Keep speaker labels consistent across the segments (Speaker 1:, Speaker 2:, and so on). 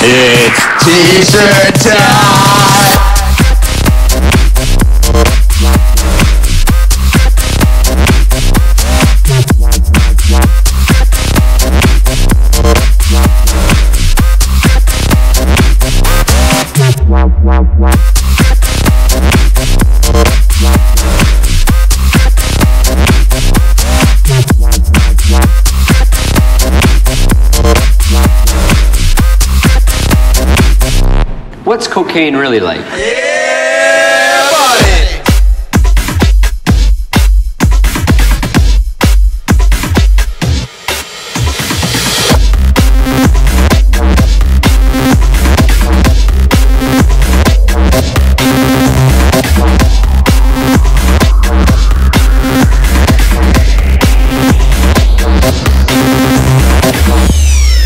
Speaker 1: It's t-shirt time.
Speaker 2: What's cocaine really like?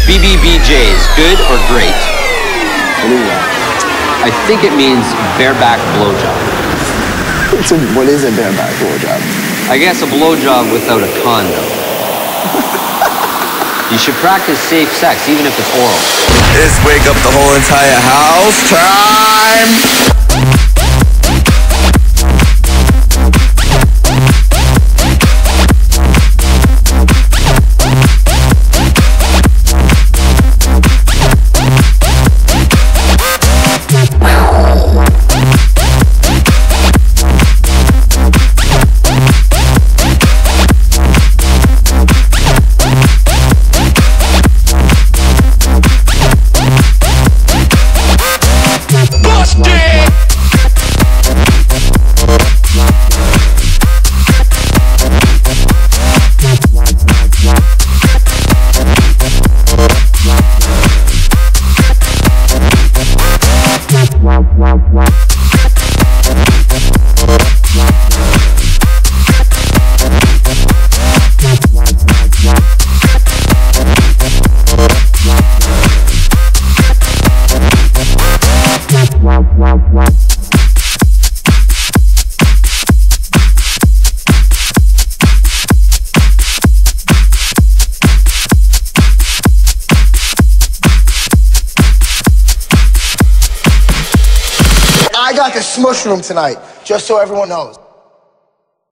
Speaker 2: BBBJs, good or great? I think it means bareback blowjob.
Speaker 3: It's a, what is a bareback blowjob?
Speaker 2: I guess a blowjob without a condom. you should practice safe sex, even if it's oral.
Speaker 1: It's wake up the whole entire house time.
Speaker 3: I got the smush room tonight, just so everyone knows.